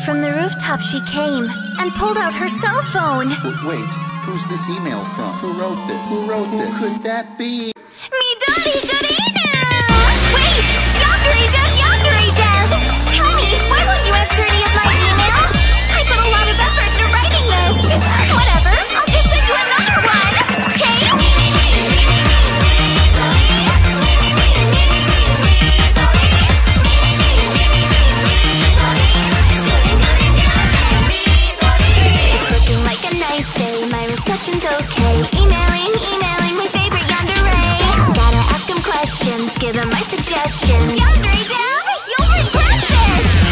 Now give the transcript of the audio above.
From the rooftop she came and pulled out her cell phone. Wait, who's this email from? Who wrote this? Who wrote this? Who could that be? Me daddy, daddy! them my suggestions. You're very dumb. You'll regret this.